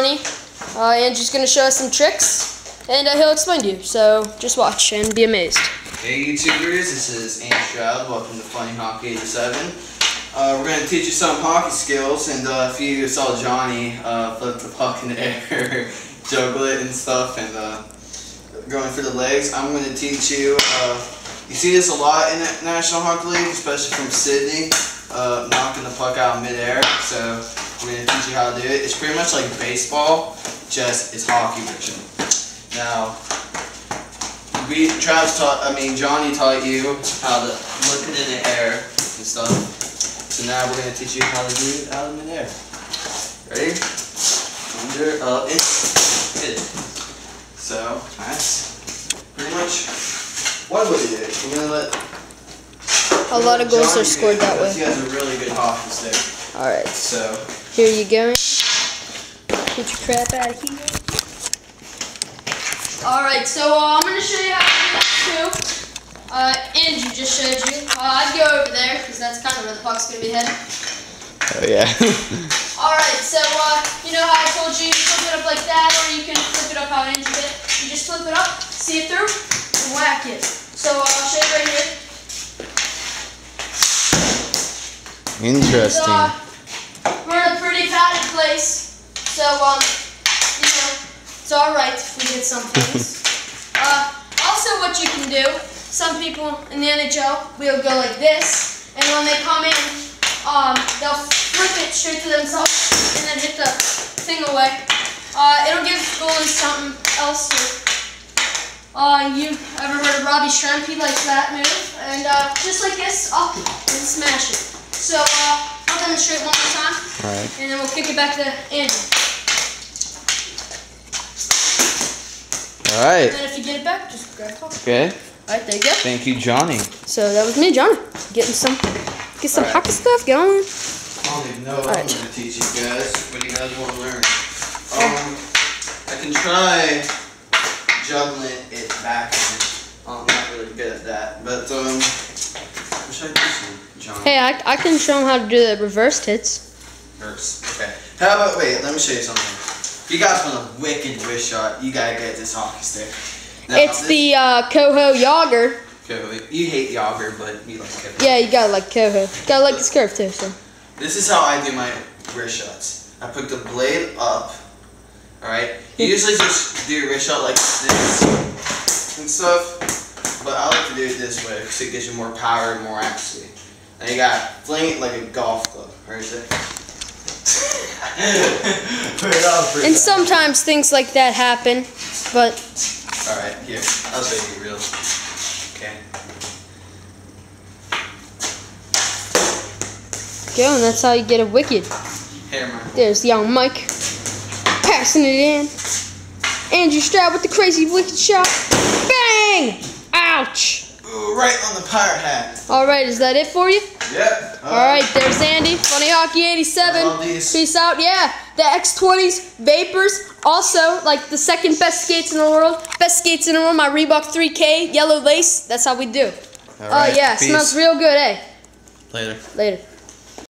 Johnny. Uh, Andrew's going to show us some tricks, and uh, he'll explain to you. So just watch and be amazed. Hey YouTubers, this is Andrew Stroud. Welcome to Funny Hockey 87. Uh, we're going to teach you some hockey skills, and uh, if you saw Johnny uh, flip the puck in the air, juggle it and stuff, and uh, going for the legs, I'm going to teach you. Uh, you see this a lot in the National Hockey League, especially from Sidney, knocking the puck out midair. So we're going to teach you how to do it. It's pretty much like baseball, just it's hockey version. Now, we Travis taught, I mean Johnny taught you how to look it in the air and stuff. So now we're gonna teach you how to do it out in the air. Ready? Under, up, and hit it. So that's pretty much what we did. We're gonna let A lot of goals Johnny are scored that way. He has a really good hockey stick. All right, So here you go. Get your crap out of here. All right, so uh, I'm gonna show you how to do this too. Uh, Andrew just showed you. Uh, I'd go over there because that's kind of where the puck's gonna be headed. Oh yeah. All right, so uh, you know how I told you, you flip it up like that, or you can flip it up how Andrew did. You just flip it up, see it through, and whack it. So uh, I'll show you right here. Interesting. Uh, we're in a pretty padded place, so um, you know, it's all right if we hit some things. uh, also, what you can do, some people in the NHL will go like this, and when they come in, um, they'll flip it straight to themselves and then hit the thing away. Uh, it'll give goalies something else to. Uh, you ever heard of Robbie Shrimp? He likes that move, and uh, just like this, up and smash it. So uh, I'll demonstrate one more time, Alright. and then we'll kick it back to Andrew. Alright. And then if you get it back, just grab it. All Okay. right, there you go. Thank you, Johnny. So that was me, Johnny, getting some, get some Alright. hockey stuff going. I don't even know what I'm Alright. gonna teach you guys. What do you guys want to learn? Um, I can try juggling it back. I'm not really good at that, but um, what should I teach you, John? Hey, I, I can show them how to do the reversed hits. First. Okay. How about wait? Let me show you something. If you guys want a wicked wrist shot, you gotta get this hockey stick. Now, It's this- the uh, Koho Jagr. Okay, you hate Jagr, but you like it. Yeah, you gotta like Koho. You Gotta like this curve too. So This is how I do my wrist shots. I put the blade up. Alright? You usually just do your wrist shot like this and stuff. But I like to do it this way because it gives you more power and more accuracy. Now you got fling it like a golf club. Or is it? Put it up for and second. sometimes things like that happen, but Alright, here. I'll show you real. Okay. go, and that's how you get a wicked. Hammer. There's young Mike passing it in. Andrew Stroud with the crazy wicked shot. Bang! Ouch! Ooh, right on the pirate hat. All right, is that it for you? Yep. All right, there's Andy, Funny Hockey 87. Love these. Peace out. Yeah, the X20s, Vapors, also like the second best skates in the world. Best skates in the world, my Reebok 3K, yellow lace. That's how we do. Oh, Alright, yeah, peace. smells real good, eh? Later. Later.